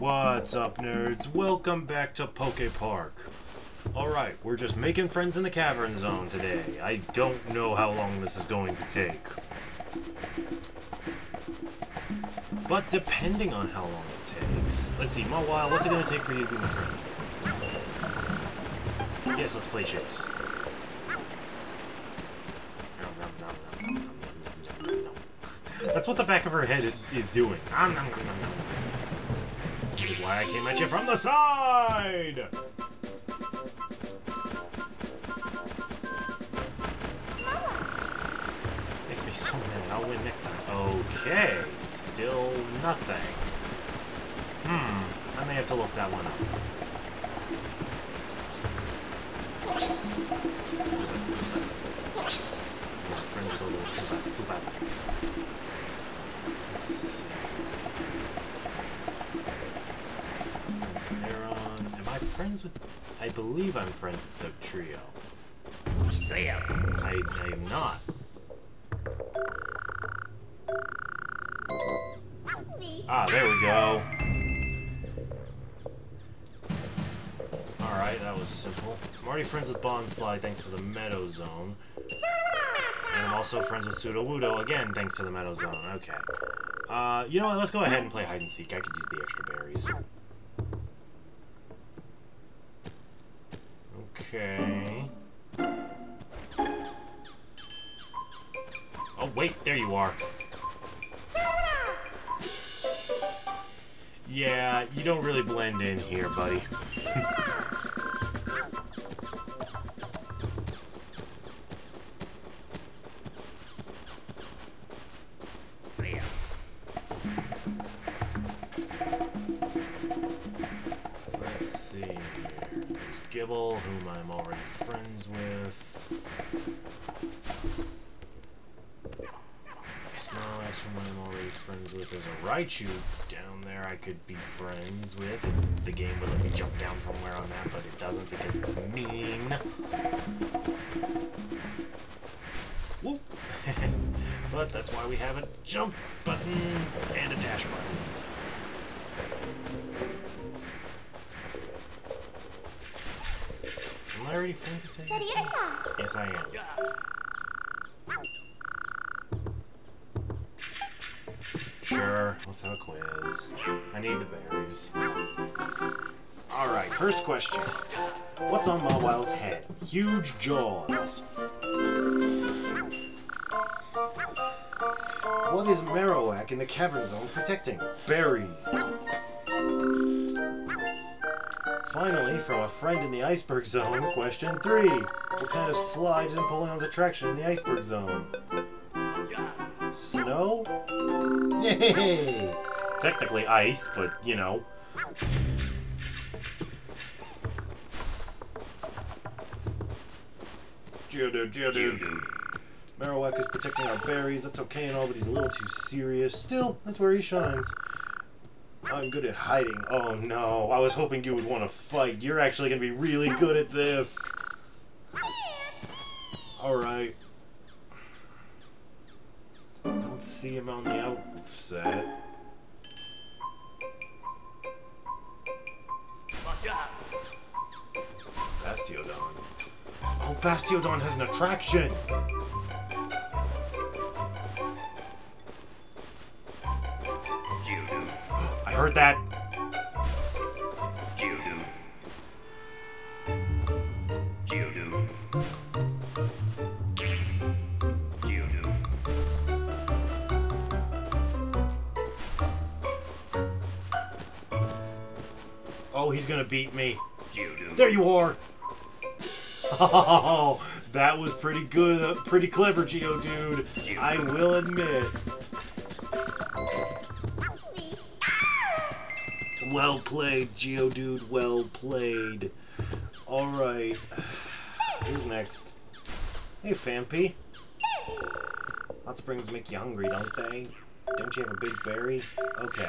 What's up, nerds? Welcome back to Poke Park. Alright, we're just making friends in the Cavern Zone today. I don't know how long this is going to take. But depending on how long it takes... Let's see, Mawile, what's it going to take for you to be my friend? Yes, let's play chase. That's what the back of her head is, is doing. Nom, nom, nom, is why I came at you from the side! Makes me so mad. I'll win next time. Okay, still nothing. Hmm, I may have to look that one up. Friends with... I believe I'm friends with Dugtrio. Trio. I, I am not. Ah, there we go. Alright, that was simple. I'm already friends with Bonsly thanks to the Meadow Zone. And I'm also friends with Sudowoodo again, thanks to the Meadow Zone. Okay. Uh, you know what? Let's go ahead and play hide and seek. I could use the extra berries. Okay. Oh, wait, there you are. Yeah, you don't really blend in here, buddy. I'm already friends with. Snorlax, whom I'm already friends with. There's a Raichu down there I could be friends with if the game would let me jump down from where I'm at, but it doesn't because it's mean. Whoop! but that's why we have a jump button and a dash button. Already friends with Teddy? Yes, I am. Sure, let's have a quiz. I need the berries. Alright, first question. What's on Mawile's head? Huge jaws. What is Marowak in the cavern zone protecting? Berries. Finally, from a friend in the iceberg zone, question three. What kind of slide is Empoleon's attraction in the iceberg zone? Snow? Yay! Technically ice, but you know. Geodude, Geodude. Marowak is protecting our berries. That's okay and all, but he's a little too serious. Still, that's where he shines. I'm good at hiding. Oh no, I was hoping you would want to fight. You're actually going to be really good at this. Alright. I don't see him on the outset. Watch out. Bastiodon. Oh, Bastiodon has an attraction! Heard that! Oh, he's gonna beat me. There you are! Oh, that was pretty good, uh, pretty clever, Geodude. I will admit. Well played, Geodude, well played. Alright. Who's next? Hey, Phanpy. Hot springs make you hungry, don't they? Don't you have a big berry? Okay.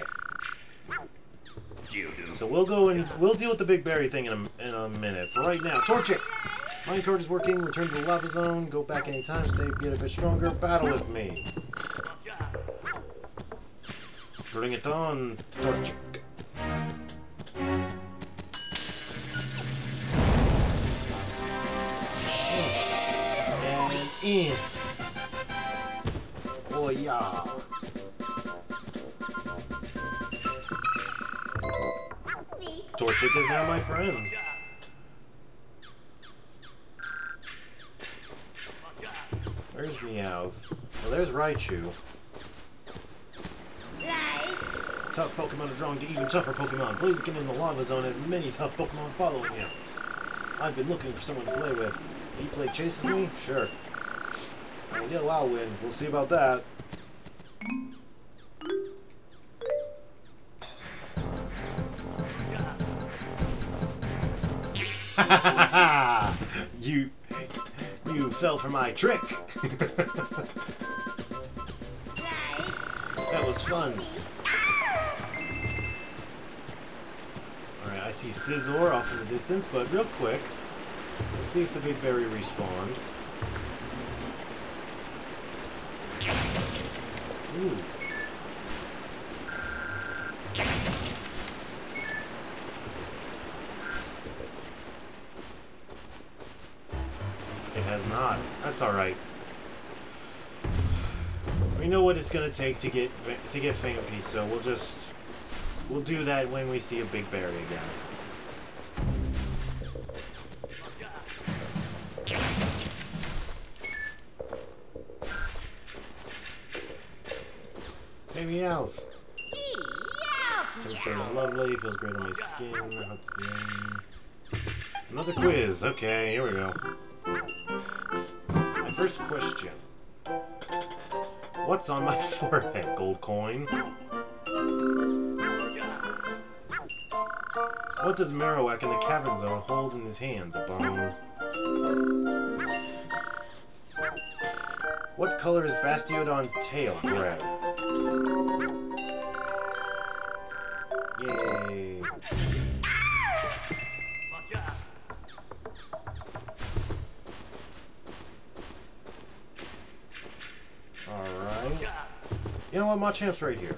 So we'll go and we'll deal with the big berry thing in a, in a minute. For right now, Torchic! Minecart is working, return to the lava zone, go back anytime, stay, get a bit stronger, battle with me. Bring it on, Torchic. In. Oh yeah. Torchic is now my friend. Where's Meowth? Well, there's Raichu. Tough Pokemon are drawn to even tougher Pokemon. Blaziken in the Lava Zone has many tough Pokemon following him. I've been looking for someone to play with. You play Chase with me? Sure. I I'll win. We'll see about that. you you fell for my trick. that was fun. Alright, I see Scizor off in the distance, but real quick, let's see if the Big Berry respawned. It has not. That's alright. We know what it's gonna take to get to get Phanpy, so we'll just we'll do that when we see a big berry again. Skin. Okay. Another quiz. Okay, here we go. My first question. What's on my forehead, gold coin? What does Marowak in the Cavern Zone hold in his hand? A bone. What color is Bastiodon's tail? Red. What? Machamp's right here.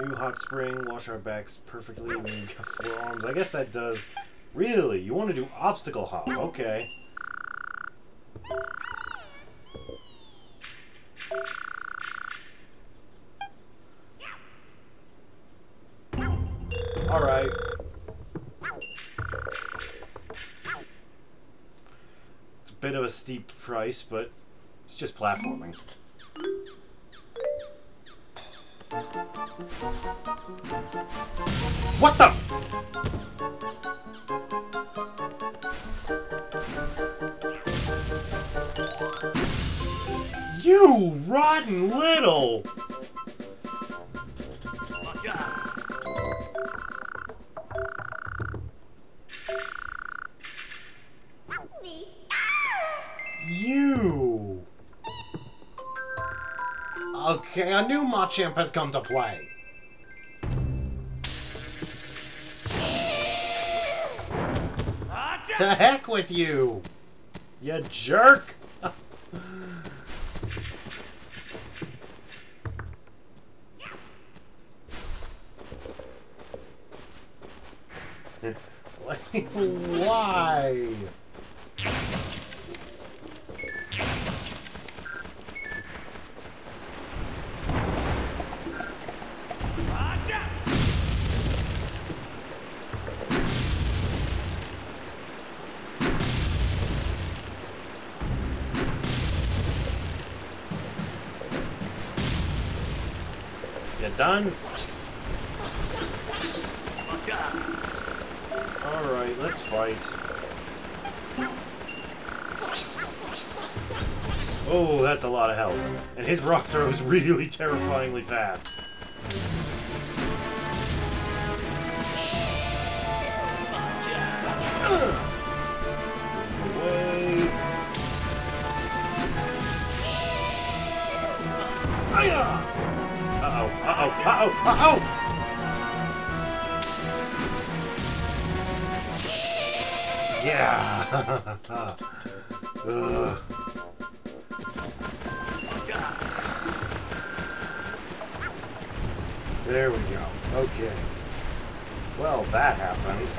New hot spring, wash our backs perfectly you got four arms. I guess that does. Really? You want to do obstacle hop? Okay. Alright. It's a bit of a steep price, but it's just platforming. What the? You rotten little! You! Okay, a new Machamp has come to play. Out. heck with you! You jerk! Done? Alright, let's fight. Oh, that's a lot of health. And his rock throw is really terrifyingly fast. Uh-oh, uh-oh! Yeah! There we go. Okay. Well, that happened.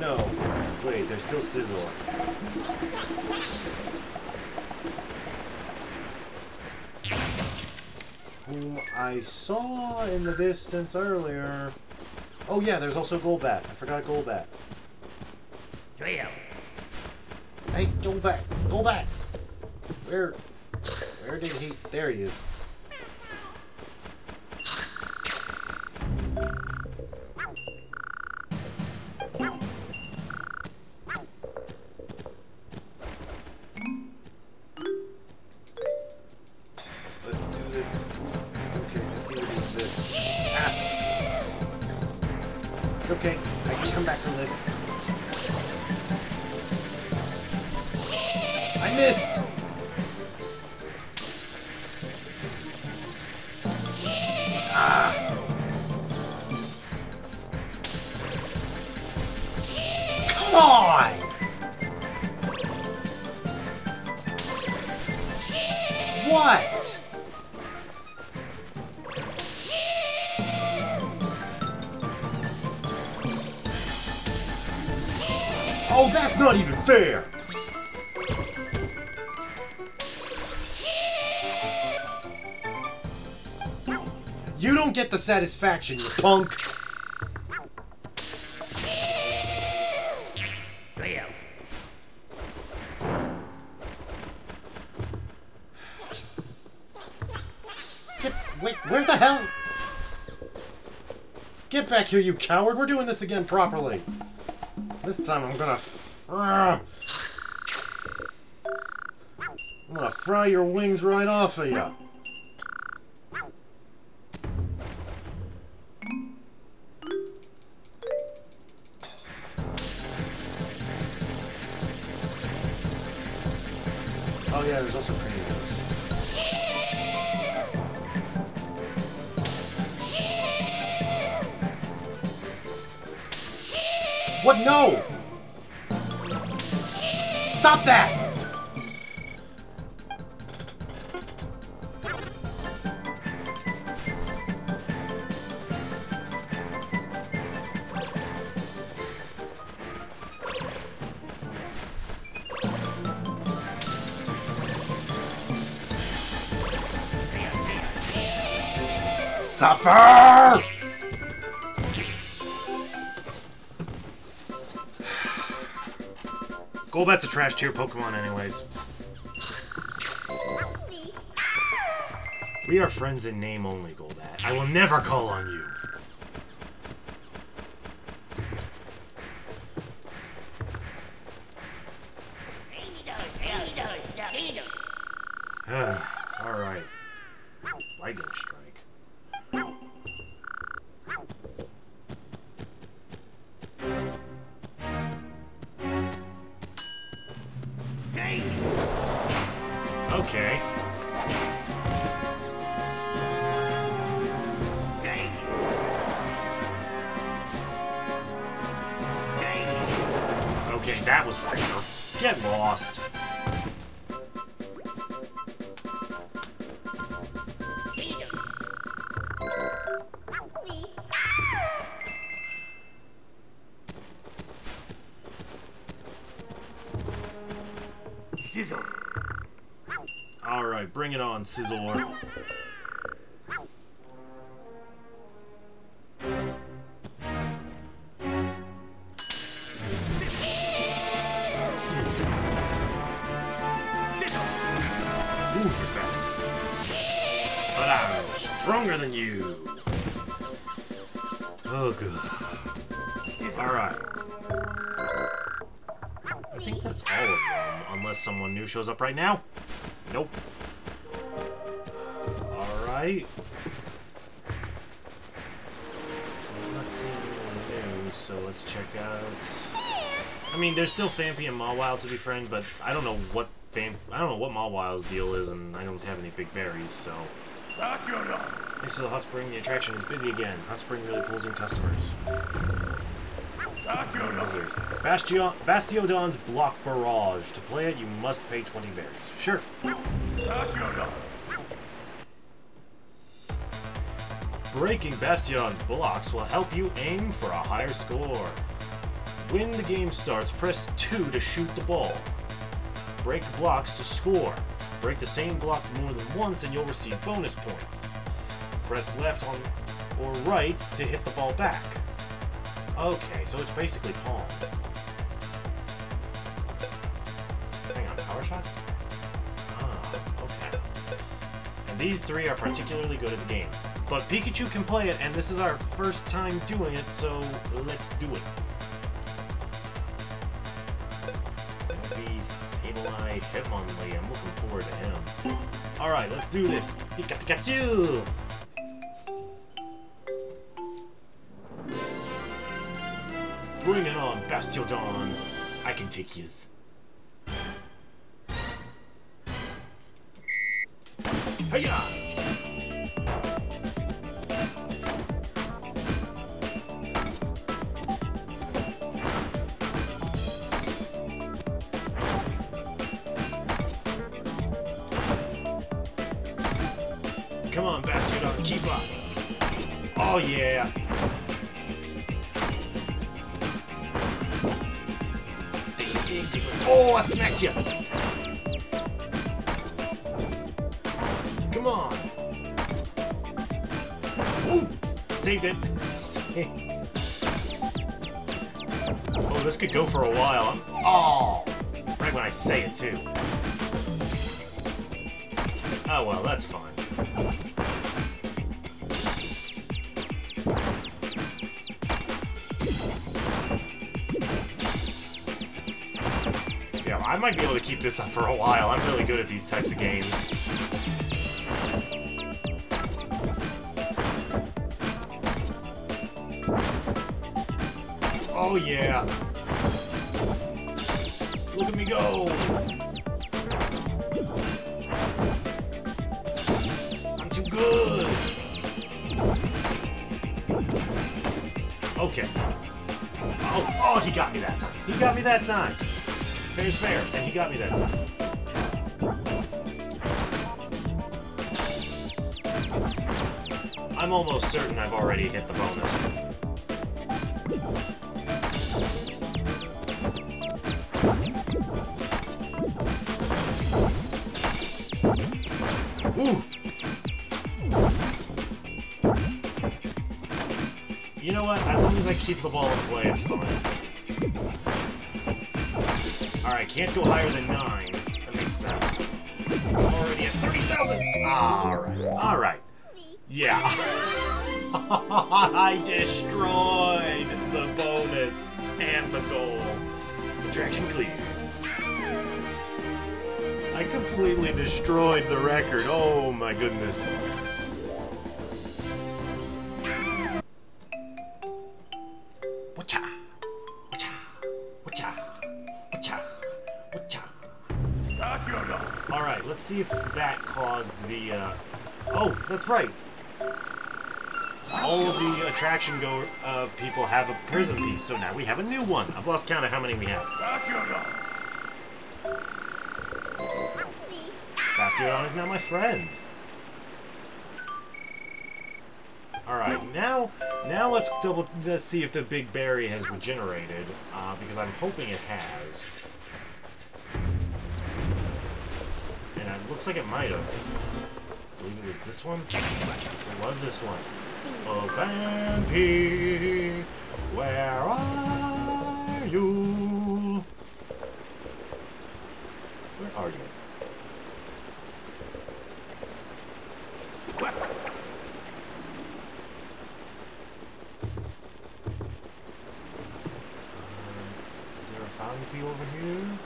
No. Wait, there's still Scizor. Whom I saw in the distance earlier. Oh yeah, there's also Golbat. I forgot Golbat. Trio. Hey, Golbat! Golbat! Where... Where did he... There he is. What? Oh, that's not even fair! You don't get the satisfaction, you punk! Back here, you coward! We're doing this again properly! This time I'm gonna... I'm gonna fry your wings right off of you! Oh yeah, there's also What? No! Stop that! Suffer! Golbat's a trash tier Pokemon anyways. We are friends in name only, Golbat. I will never call on you. Lost. Scizor. Alright, bring it on, Scizor. New shows up right now. Nope. Alright. I'm not seeing anyone new, so let's check out... I mean, there's still Phanpy and Mawile to be friend, but I don't know what Famp... I don't know what Mawile's deal is, and I don't have any big berries, so... Thanks to the Hot Spring, the attraction is busy again. Hot Spring really pulls in customers. Visitors. Bastion Bastiodon's Block Barrage. To play it, you must pay 20 bears. Sure. National. Breaking Bastion's blocks will help you aim for a higher score. When the game starts, press 2 to shoot the ball. Break blocks to score. Break the same block more than once and you'll receive bonus points. Press left on or right to hit the ball back. Okay, so it's basically Pong. Hang on, power shots? Ah, okay. And these three are particularly good at the game. But Pikachu can play it, and this is our first time doing it, so let's do it. Hitmonlee. I'm looking forward to him. Alright, let's do this. Pika Pikachu! Can take his. Hiya! Come on, Bastiodon, keep up. Oh yeah. Oh, I smacked you. Come on. Ooh, saved it. oh, this could go for a while. Oh, right when I say it too. Oh well, that's fine. I might be able to keep this up for a while. I'm really good at these types of games. Oh yeah! Look at me go! I'm too good! Okay. Oh, oh, he got me that time. He got me that time. Fair's fair, and he got me that time. I'm almost certain I've already hit the bonus. Ooh! You know what? As long as I keep the ball in play, it's fine. Can't go higher than 9. That makes sense. i Already at 30,000! Alright, alright. Yeah. I destroyed the bonus and the goal. Attraction clear. I completely destroyed the record. Oh my goodness. See if that caused the, uh... Oh, that's right! All of the attraction go uh, people have a prison piece, so now we have a new one. I've lost count of how many we have. Bastiodon is now my friend. Alright, now now let's double let's see if the big berry has regenerated, uh, because I'm hoping it has. And it looks like it might have. I believe it was this one? Yes, it was this one. Oh, Phanpy, where are you? Where are you? Is there a Phanpy over here?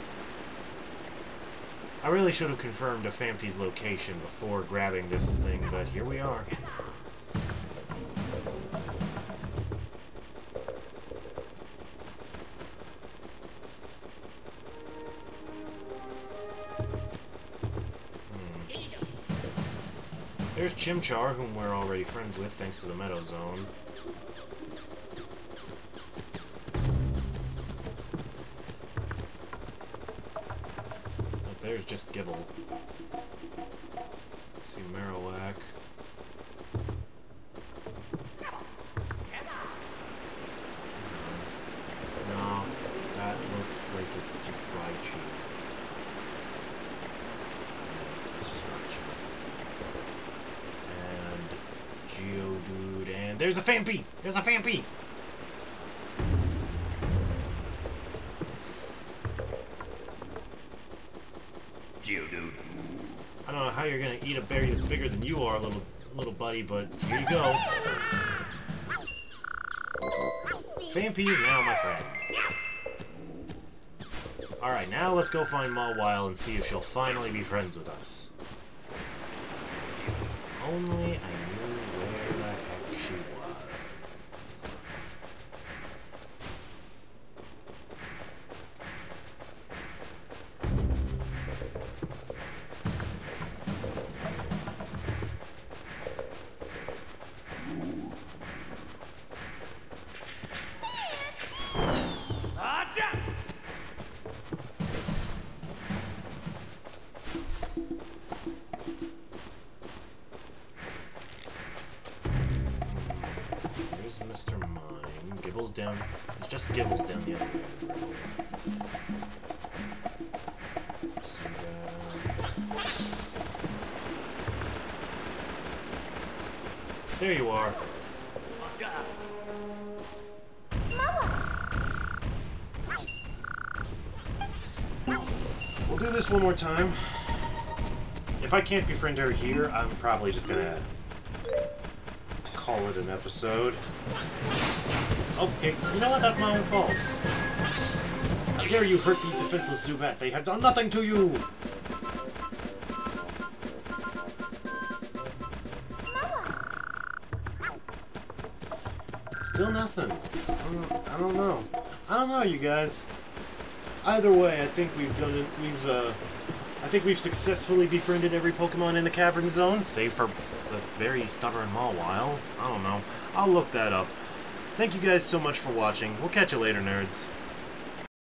I really should have confirmed a location before grabbing this thing, but here we are. Hmm. There's Chimchar, whom we're already friends with thanks to the Meadow Zone. there's just Gible. I see Marowak. No, that looks like it's just Raichu. It's just Raichu. And Geodude, and there's a Phanpy! There's a Phanpy! Don't know how you're gonna eat a berry that's bigger than you are, little little buddy, but here you go. Phanpy is now my friend. Alright, now let's go find Mawile and see if she'll finally be friends with us. Only I just down way. There you are. We'll do this one more time. If I can't befriend her here, I'm probably just gonna call it an episode. Okay, you know what? That's my own fault. How dare you hurt these defenseless Zubat? They have done nothing to you! Still nothing. I don't, I don't know. I don't know, you guys. Either way, I think we've done it. We've, uh, I think we've successfully befriended every Pokemon in the Cavern Zone, save for the very stubborn Mawile. I don't know. I'll look that up. Thank you guys so much for watching. We'll catch you later, nerds.